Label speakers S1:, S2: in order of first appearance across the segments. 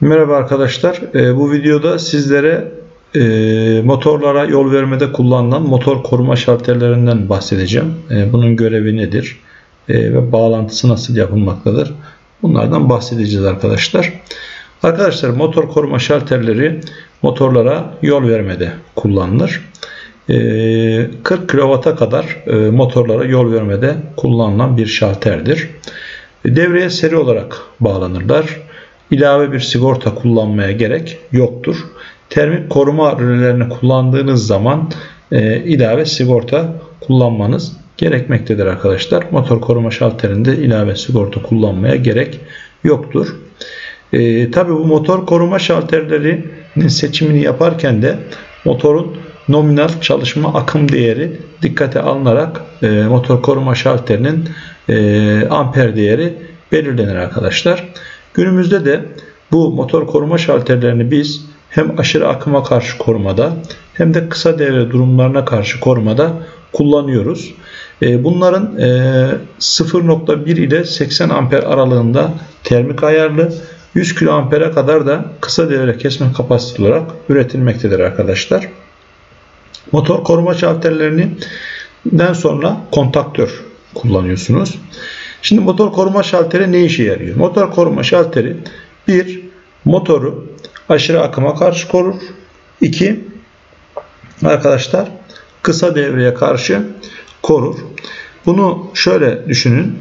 S1: Merhaba arkadaşlar. Ee, bu videoda sizlere e, motorlara yol vermede kullanılan motor koruma şalterlerinden bahsedeceğim. E, bunun görevi nedir e, ve bağlantısı nasıl yapılmaktadır? Bunlardan bahsedeceğiz arkadaşlar. Arkadaşlar motor koruma şalterleri motorlara yol vermede kullanılır. 40 kW'a kadar motorlara yol vermede kullanılan bir şalterdir. Devreye seri olarak bağlanırlar ilave bir sigorta kullanmaya gerek yoktur. Termik koruma rölelerini kullandığınız zaman e, ilave sigorta kullanmanız gerekmektedir arkadaşlar. Motor koruma şalterinde ilave sigorta kullanmaya gerek yoktur. E, Tabi bu motor koruma şalterlerinin seçimini yaparken de motorun nominal çalışma akım değeri dikkate alınarak e, motor koruma şalterinin e, amper değeri belirlenir arkadaşlar. Günümüzde de bu motor koruma şalterlerini biz hem aşırı akıma karşı korumada hem de kısa devre durumlarına karşı korumada kullanıyoruz. E, bunların 0.1 e, ile 80 amper aralığında termik ayarlı 100 kAh'e kadar da kısa devre kesme kapasitesi olarak üretilmektedir arkadaşlar. Motor koruma şalterlerinden sonra kontaktör kullanıyorsunuz. Şimdi motor koruma şalteri ne işe yarıyor? Motor koruma şalteri bir motoru aşırı akıma karşı korur. İki arkadaşlar kısa devreye karşı korur. Bunu şöyle düşünün.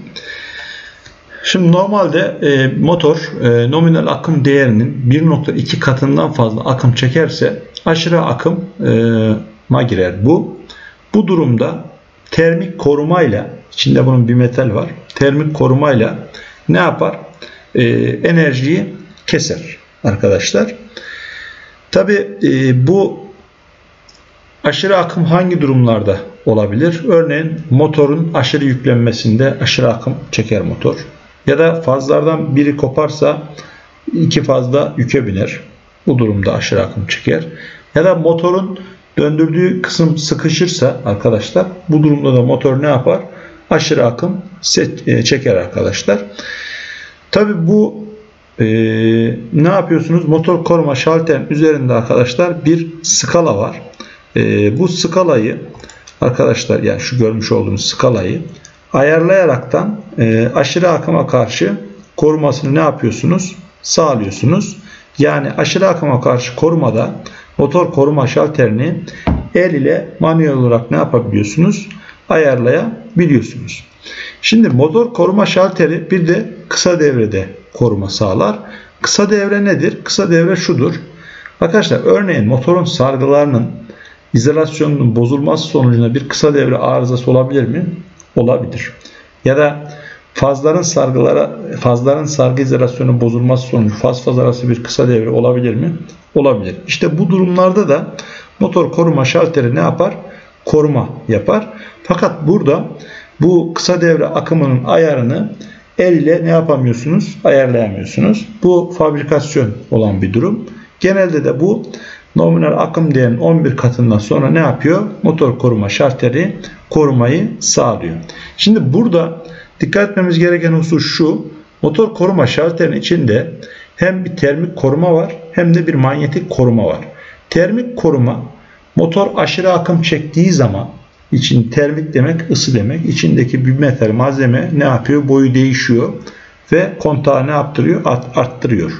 S1: Şimdi normalde e, motor e, nominal akım değerinin 1.2 katından fazla akım çekerse aşırı akıma girer bu. Bu durumda termik korumayla içinde bunun bir metal var. Termik korumayla ne yapar? Ee, enerjiyi keser arkadaşlar. Tabi e, bu aşırı akım hangi durumlarda olabilir? Örneğin motorun aşırı yüklenmesinde aşırı akım çeker motor. Ya da fazlardan biri koparsa iki fazla yüke biner. Bu durumda aşırı akım çeker. Ya da motorun Döndürdüğü kısım sıkışırsa arkadaşlar bu durumda da motor ne yapar? Aşırı akım e, çeker arkadaşlar. Tabi bu e, ne yapıyorsunuz? Motor koruma şalterin üzerinde arkadaşlar bir skala var. E, bu skalayı arkadaşlar yani şu görmüş olduğunuz skalayı ayarlayaraktan e, aşırı akıma karşı korumasını ne yapıyorsunuz? Sağlıyorsunuz. Yani aşırı akıma karşı korumada motor koruma şalterini el ile manuel olarak ne yapabiliyorsunuz? Ayarlayabiliyorsunuz. Şimdi motor koruma şalteri bir de kısa devrede koruma sağlar. Kısa devre nedir? Kısa devre şudur. Arkadaşlar örneğin motorun sargılarının izolasyonunun bozulması sonucunda bir kısa devre arızası olabilir mi? Olabilir. Ya da fazların sargılara fazların sargı izolasyonu bozulması sonucu faz faz arası bir kısa devre olabilir mi? Olabilir. İşte bu durumlarda da motor koruma şalteri ne yapar? Koruma yapar. Fakat burada bu kısa devre akımının ayarını el ile ne yapamıyorsunuz? Ayarlayamıyorsunuz. Bu fabrikasyon olan bir durum. Genelde de bu nominal akım değerinin 11 katından sonra ne yapıyor? Motor koruma şalteri korumayı sağlıyor. Şimdi burada Dikkat etmemiz gereken husus şu. Motor koruma şalterin içinde hem bir termik koruma var hem de bir manyetik koruma var. Termik koruma motor aşırı akım çektiği zaman için termik demek ısı demek. İçindeki bir metal malzeme ne yapıyor? Boyu değişiyor ve kontağı ne yaptırıyor? Art, arttırıyor.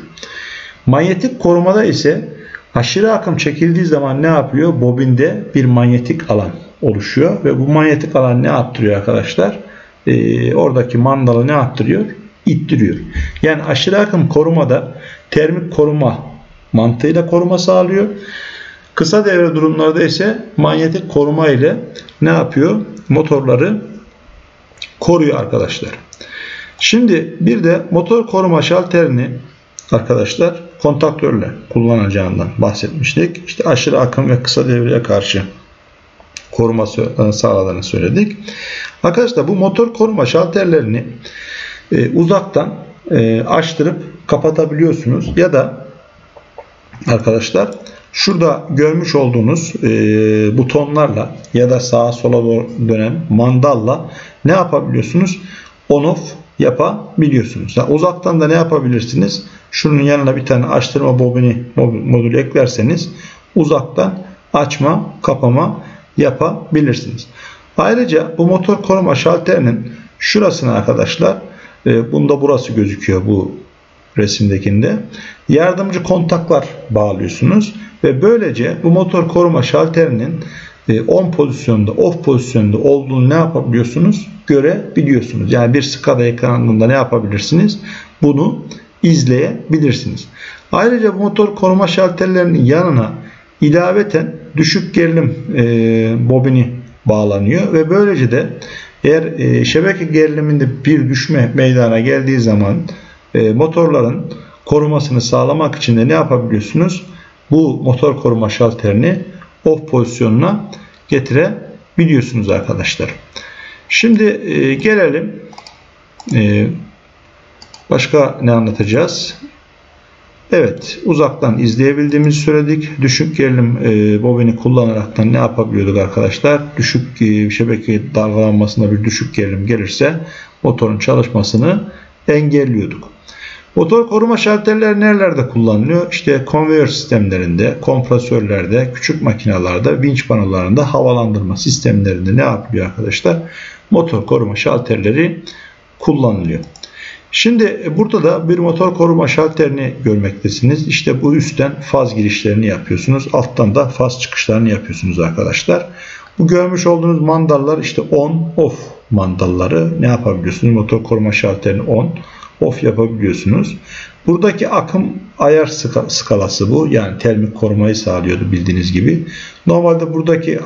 S1: Manyetik korumada ise aşırı akım çekildiği zaman ne yapıyor? Bobinde bir manyetik alan oluşuyor ve bu manyetik alan ne yaptırıyor arkadaşlar? e, oradaki mandalı ne yaptırıyor? İttiriyor. Yani aşırı akım korumada termik koruma mantığıyla koruma sağlıyor. Kısa devre durumlarda ise manyetik koruma ile ne yapıyor? Motorları koruyor arkadaşlar. Şimdi bir de motor koruma şalterini arkadaşlar kontaktörle kullanacağından bahsetmiştik. İşte aşırı akım ve kısa devreye karşı koruma sağladığını söyledik. Arkadaşlar bu motor koruma şalterlerini e, uzaktan e, açtırıp kapatabiliyorsunuz ya da arkadaşlar şurada görmüş olduğunuz e, butonlarla ya da sağa sola dönen mandalla ne yapabiliyorsunuz? On off yapabiliyorsunuz. Yani uzaktan da ne yapabilirsiniz? Şunun yanına bir tane açtırma bobini modülü eklerseniz uzaktan açma, kapama yapabilirsiniz. Ayrıca bu motor koruma şalterinin şurasına arkadaşlar e, bunda burası gözüküyor bu resimdekinde. Yardımcı kontaklar bağlıyorsunuz ve böylece bu motor koruma şalterinin e, on pozisyonda, off pozisyonda olduğunu ne yapabiliyorsunuz? Görebiliyorsunuz. Yani bir SCADA ekranında ne yapabilirsiniz? Bunu izleyebilirsiniz. Ayrıca bu motor koruma şalterlerinin yanına ilaveten düşük gerilim e, bobini bağlanıyor ve böylece de eğer e, şebeke geriliminde bir düşme meydana geldiği zaman e, motorların korumasını sağlamak için de ne yapabiliyorsunuz? Bu motor koruma şalterini off pozisyonuna getirebiliyorsunuz arkadaşlar. Şimdi e, gelelim e, başka ne anlatacağız? Evet uzaktan izleyebildiğimizi söyledik. Düşük gerilim e, bobini kullanaraktan ne yapabiliyorduk arkadaşlar? Düşük e, şebeke dalgalanmasında bir düşük gerilim gelirse motorun çalışmasını engelliyorduk. Motor koruma şalterleri nerelerde kullanılıyor? İşte konveyör sistemlerinde, kompresörlerde, küçük makinalarda, vinç panolarında, havalandırma sistemlerinde ne yapılıyor arkadaşlar? Motor koruma şalterleri kullanılıyor. Şimdi e, burada da bir motor koruma şalterini görmektesiniz. İşte bu üstten faz girişlerini yapıyorsunuz. Alttan da faz çıkışlarını yapıyorsunuz arkadaşlar. Bu görmüş olduğunuz mandallar işte on off mandalları ne yapabiliyorsunuz? Motor koruma şalterini on off yapabiliyorsunuz. Buradaki akım ayar skalası bu. Yani termik korumayı sağlıyordu bildiğiniz gibi. Normalde buradaki e,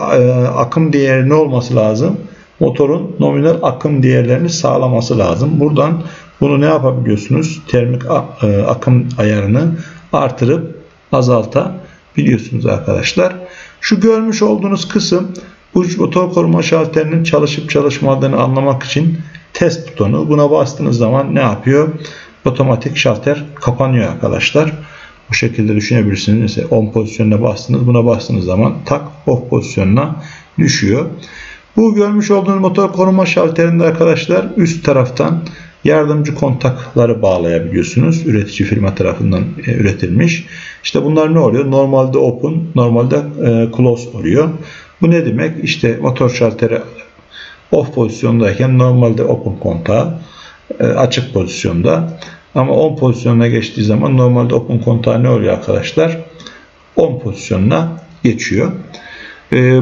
S1: akım değeri ne olması lazım? Motorun nominal akım değerlerini sağlaması lazım. Buradan bunu ne yapabiliyorsunuz? Termik e, akım ayarını artırıp azaltabiliyorsunuz arkadaşlar. Şu görmüş olduğunuz kısım bu motor koruma şalterinin çalışıp çalışmadığını anlamak için test butonu. Buna bastığınız zaman ne yapıyor? Otomatik şalter kapanıyor arkadaşlar. Bu şekilde düşünebilirsiniz. Mesela on pozisyonuna bastınız. Buna bastığınız zaman tak off pozisyonuna düşüyor. Bu görmüş olduğunuz motor koruma şalterinde arkadaşlar üst taraftan yardımcı kontakları bağlayabiliyorsunuz. Üretici firma tarafından e, üretilmiş. İşte bunlar ne oluyor? Normalde open, normalde e, close oluyor. Bu ne demek? İşte motor şalteri off pozisyondayken normalde open kontağı e, açık pozisyonda. Ama on pozisyonuna geçtiği zaman normalde open kontağı ne oluyor arkadaşlar? On pozisyonuna geçiyor.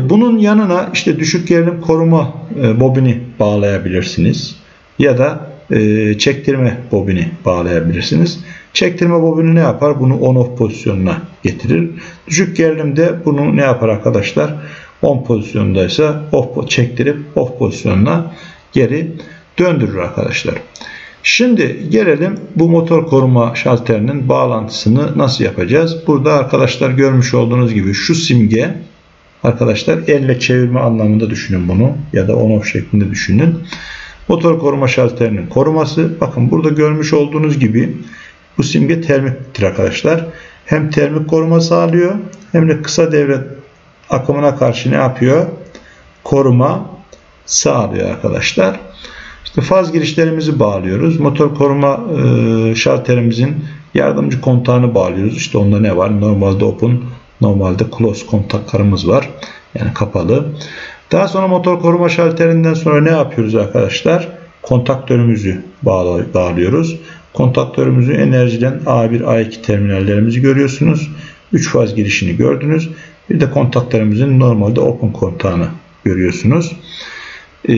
S1: Bunun yanına işte düşük gerilim koruma bobini bağlayabilirsiniz. Ya da e, çektirme bobini bağlayabilirsiniz. Çektirme bobini ne yapar? Bunu on-off pozisyonuna getirir. Düşük gerilimde bunu ne yapar arkadaşlar? On pozisyondaysa off çektirip off pozisyonuna geri döndürür arkadaşlar. Şimdi gelelim bu motor koruma şalterinin bağlantısını nasıl yapacağız? Burada arkadaşlar görmüş olduğunuz gibi şu simge arkadaşlar elle çevirme anlamında düşünün bunu ya da on off şeklinde düşünün. Motor koruma şalterinin koruması. Bakın burada görmüş olduğunuz gibi bu simge termiktir arkadaşlar. Hem termik koruma sağlıyor hem de kısa devre akımına karşı ne yapıyor? Koruma sağlıyor arkadaşlar. İşte faz girişlerimizi bağlıyoruz. Motor koruma e, şalterimizin yardımcı kontağını bağlıyoruz. İşte onda ne var? Normalde open, normalde close kontaklarımız var. Yani kapalı. Daha sonra motor koruma şalterinden sonra ne yapıyoruz arkadaşlar? Kontaktörümüzü bağlıyoruz. Kontaktörümüzü enerjiden A1, A2 terminallerimizi görüyorsunuz. 3 faz girişini gördünüz. Bir de kontaktörümüzün normalde open kontağını görüyorsunuz. Ee,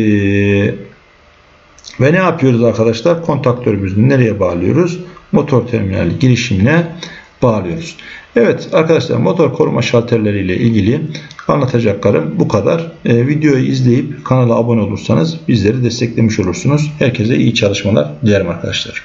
S1: ve ne yapıyoruz arkadaşlar? Kontaktörümüzü nereye bağlıyoruz? Motor terminali girişimine bağlıyoruz. Evet arkadaşlar motor koruma şalterleri ile ilgili anlatacaklarım bu kadar. Ee, videoyu izleyip kanala abone olursanız bizleri desteklemiş olursunuz. Herkese iyi çalışmalar dilerim arkadaşlar.